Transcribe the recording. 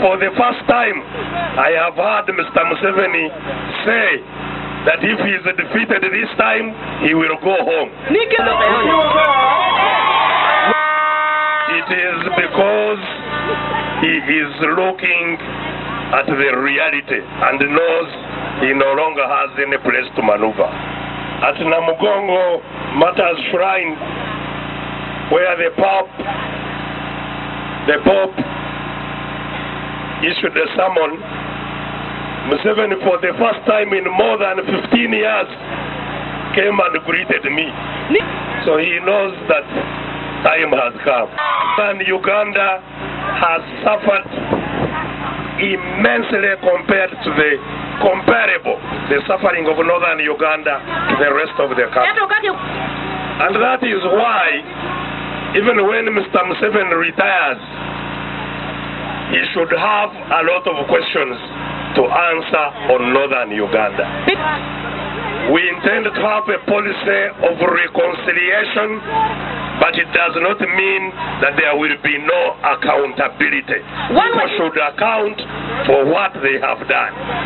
for the first time, I have heard Mr. Museveni say that if he is defeated this time, he will go home. It is because he is looking at the reality and knows he no longer has any place to maneuver. At Namugongo Martyrs Shrine, where the Pope, the Pope issued a sermon, Museveni for the first time in more than 15 years came and greeted me. So he knows that time has come. And Uganda has suffered immensely compared to the comparable, the suffering of northern Uganda to the rest of the country. And that is why, even when Mr. Museveni retires, he should have a lot of questions to answer on northern Uganda. We intend to have a policy of reconciliation, but it does not mean that there will be no accountability. People should account for what they have done.